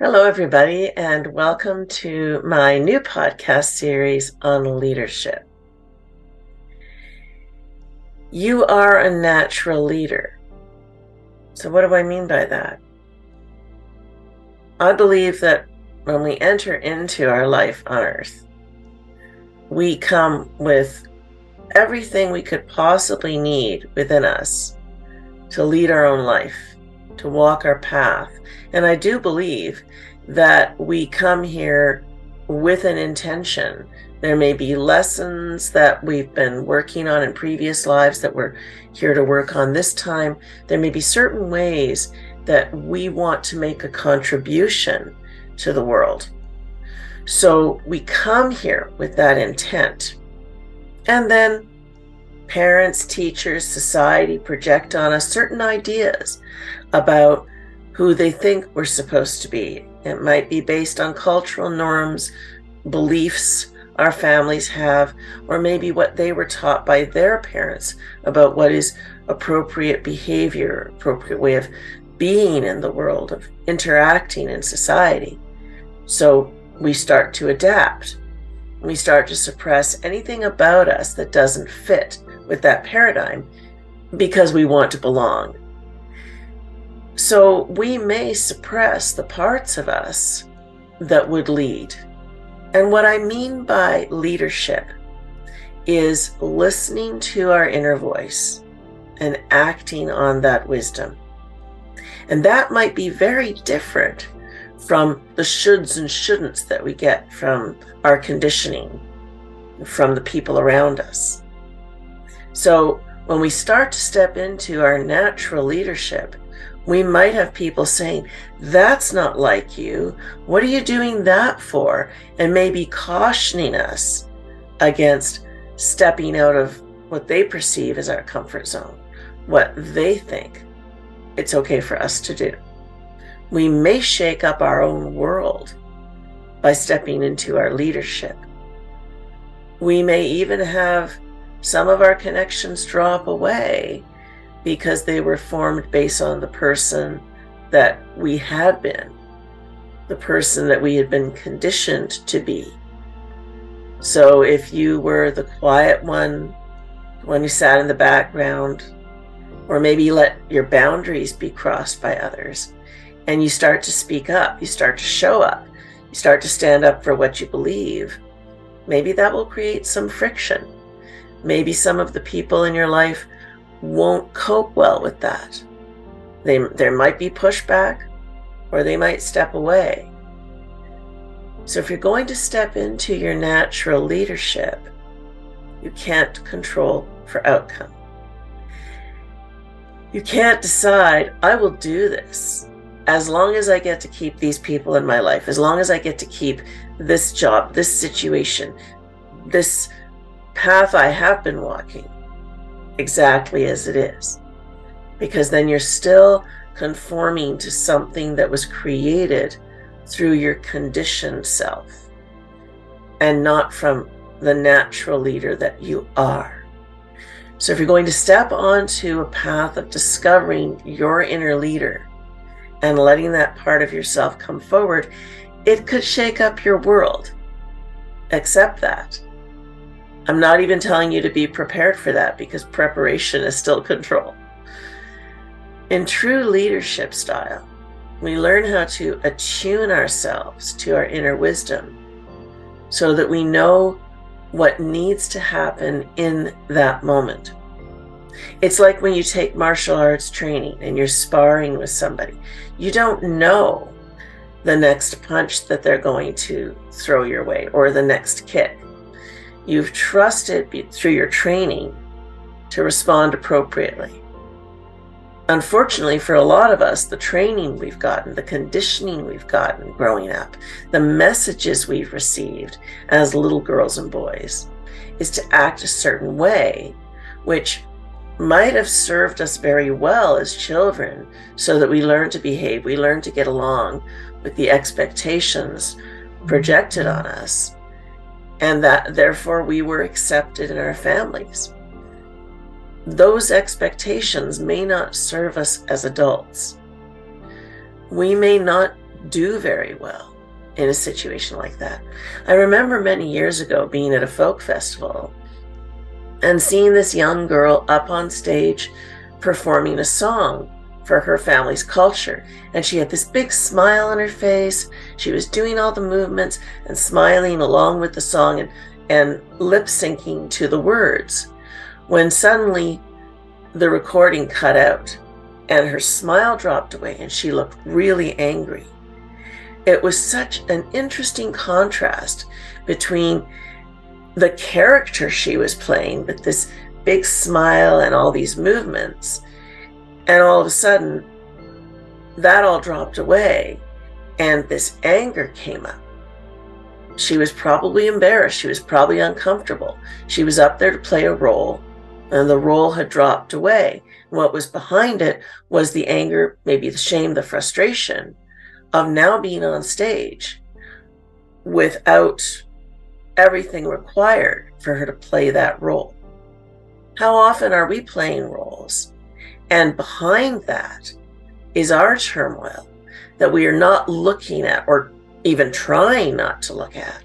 Hello, everybody, and welcome to my new podcast series on leadership. You are a natural leader. So, what do I mean by that? I believe that when we enter into our life on earth, we come with everything we could possibly need within us to lead our own life, to walk our path. And I do believe that we come here with an intention. There may be lessons that we've been working on in previous lives that we're here to work on this time. There may be certain ways that we want to make a contribution to the world. So we come here with that intent. And then parents, teachers, society project on us certain ideas about who they think we're supposed to be it might be based on cultural norms, beliefs our families have, or maybe what they were taught by their parents about what is appropriate behavior, appropriate way of being in the world, of interacting in society. So we start to adapt. We start to suppress anything about us that doesn't fit with that paradigm because we want to belong. So we may suppress the parts of us that would lead. And what I mean by leadership is listening to our inner voice and acting on that wisdom. And that might be very different from the shoulds and shouldn'ts that we get from our conditioning, from the people around us. So when we start to step into our natural leadership, we might have people saying, That's not like you. What are you doing that for? And maybe cautioning us against stepping out of what they perceive as our comfort zone, what they think it's okay for us to do. We may shake up our own world by stepping into our leadership. We may even have some of our connections drop away because they were formed based on the person that we had been, the person that we had been conditioned to be. So if you were the quiet one, when you sat in the background, or maybe you let your boundaries be crossed by others, and you start to speak up, you start to show up, you start to stand up for what you believe, maybe that will create some friction. Maybe some of the people in your life won't cope well with that. They, there might be pushback or they might step away. So, if you're going to step into your natural leadership, you can't control for outcome. You can't decide, I will do this as long as I get to keep these people in my life, as long as I get to keep this job, this situation, this path I have been walking exactly as it is. Because then you're still conforming to something that was created through your conditioned self and not from the natural leader that you are. So, if you're going to step onto a path of discovering your inner leader and letting that part of yourself come forward, it could shake up your world. Accept that. I'm not even telling you to be prepared for that because preparation is still control. In true leadership style, we learn how to attune ourselves to our inner wisdom so that we know what needs to happen in that moment. It's like when you take martial arts training and you're sparring with somebody. You don't know the next punch that they're going to throw your way or the next kick. You've trusted through your training to respond appropriately. Unfortunately, for a lot of us, the training we've gotten, the conditioning we've gotten growing up, the messages we've received as little girls and boys is to act a certain way, which might have served us very well as children so that we learn to behave, we learn to get along with the expectations projected on us and that therefore we were accepted in our families. Those expectations may not serve us as adults. We may not do very well in a situation like that. I remember many years ago being at a folk festival and seeing this young girl up on stage performing a song for her family's culture. And she had this big smile on her face. She was doing all the movements and smiling along with the song and, and lip syncing to the words. When suddenly the recording cut out and her smile dropped away and she looked really angry. It was such an interesting contrast between the character she was playing with this big smile and all these movements. And all of a sudden, that all dropped away and this anger came up. She was probably embarrassed. She was probably uncomfortable. She was up there to play a role and the role had dropped away. What was behind it was the anger, maybe the shame, the frustration of now being on stage without everything required for her to play that role. How often are we playing roles? And behind that is our turmoil that we are not looking at or even trying not to look at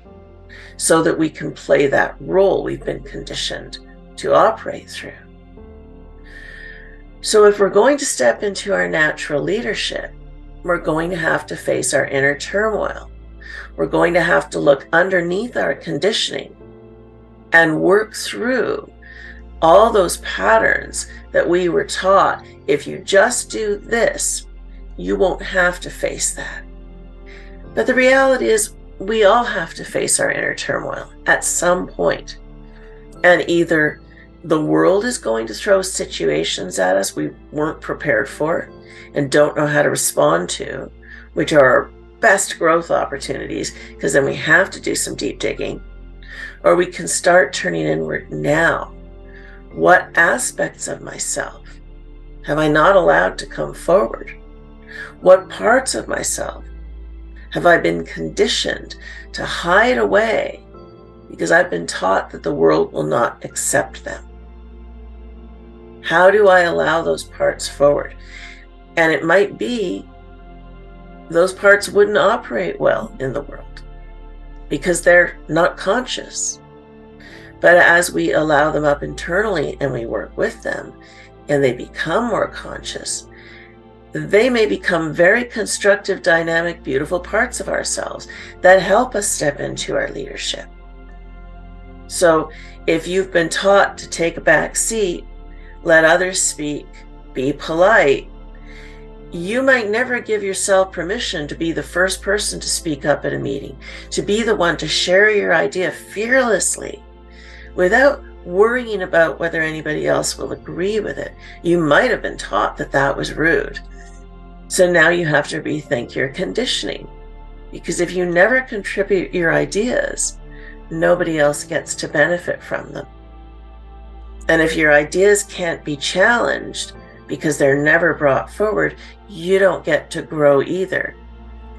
so that we can play that role we've been conditioned to operate through. So, if we're going to step into our natural leadership, we're going to have to face our inner turmoil. We're going to have to look underneath our conditioning and work through all those patterns that we were taught. If you just do this, you won't have to face that. But the reality is, we all have to face our inner turmoil at some point. And either the world is going to throw situations at us we weren't prepared for and don't know how to respond to, which are our best growth opportunities, because then we have to do some deep digging. Or we can start turning inward now. What aspects of myself have I not allowed to come forward? What parts of myself have I been conditioned to hide away because I've been taught that the world will not accept them? How do I allow those parts forward? And it might be those parts wouldn't operate well in the world because they're not conscious. But as we allow them up internally and we work with them and they become more conscious, they may become very constructive, dynamic, beautiful parts of ourselves that help us step into our leadership. So if you've been taught to take a back seat let others speak, be polite. You might never give yourself permission to be the first person to speak up at a meeting, to be the one to share your idea fearlessly without worrying about whether anybody else will agree with it. You might have been taught that that was rude. So now you have to rethink your conditioning. Because if you never contribute your ideas, nobody else gets to benefit from them. And if your ideas can't be challenged because they're never brought forward, you don't get to grow either.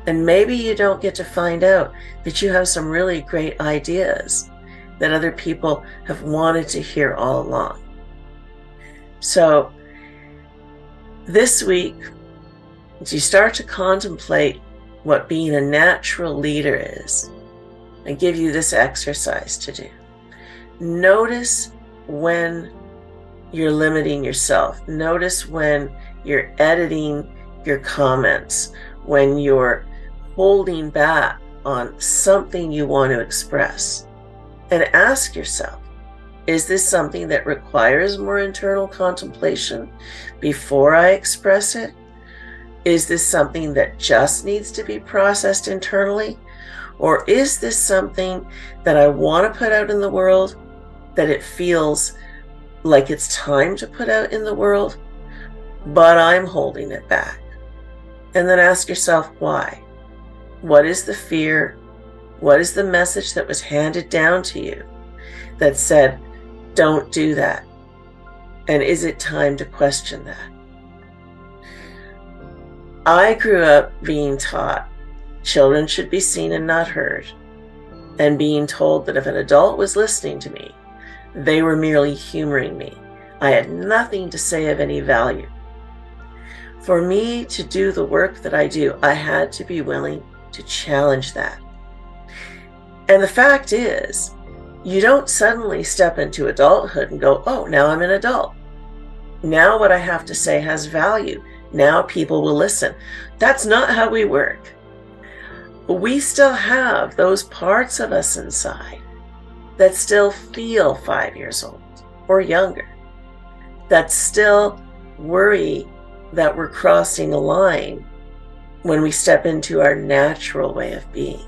And maybe you don't get to find out that you have some really great ideas that other people have wanted to hear all along. So, this week, as you start to contemplate what being a natural leader is, I give you this exercise to do. Notice when you're limiting yourself. Notice when you're editing your comments, when you're holding back on something you want to express. And ask yourself is this something that requires more internal contemplation before I express it? Is this something that just needs to be processed internally? Or is this something that I want to put out in the world that it feels like it's time to put out in the world, but I'm holding it back. And then ask yourself why. What is the fear? What is the message that was handed down to you that said, don't do that? And is it time to question that? I grew up being taught children should be seen and not heard, and being told that if an adult was listening to me, they were merely humoring me. I had nothing to say of any value. For me to do the work that I do, I had to be willing to challenge that. And the fact is, you don't suddenly step into adulthood and go, oh, now I'm an adult. Now what I have to say has value. Now people will listen. That's not how we work. We still have those parts of us inside that still feel five years old or younger, that still worry that we're crossing a line when we step into our natural way of being.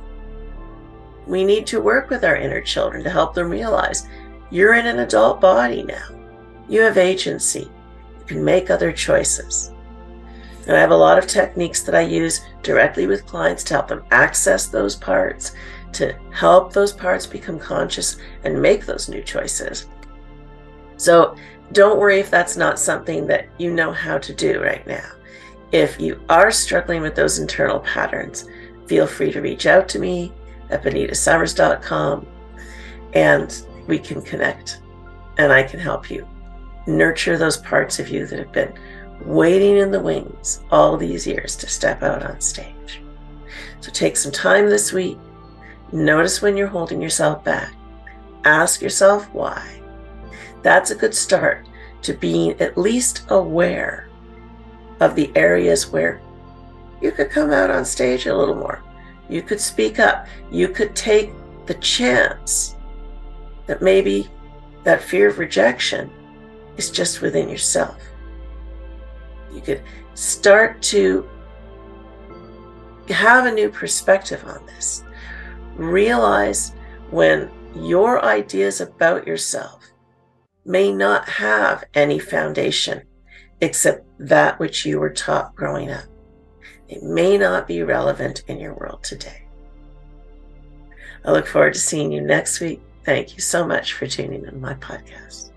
We need to work with our inner children to help them realize you're in an adult body now. You have agency. You can make other choices. And I have a lot of techniques that I use directly with clients to help them access those parts, to help those parts become conscious and make those new choices. So don't worry if that's not something that you know how to do right now. If you are struggling with those internal patterns, feel free to reach out to me at and we can connect and I can help you nurture those parts of you that have been waiting in the wings all these years to step out on stage. So take some time this week. Notice when you're holding yourself back. Ask yourself why. That's a good start to being at least aware of the areas where you could come out on stage a little more. You could speak up. You could take the chance that maybe that fear of rejection is just within yourself. You could start to have a new perspective on this. Realize when your ideas about yourself may not have any foundation except that which you were taught growing up. It may not be relevant in your world today. I look forward to seeing you next week. Thank you so much for tuning in my podcast.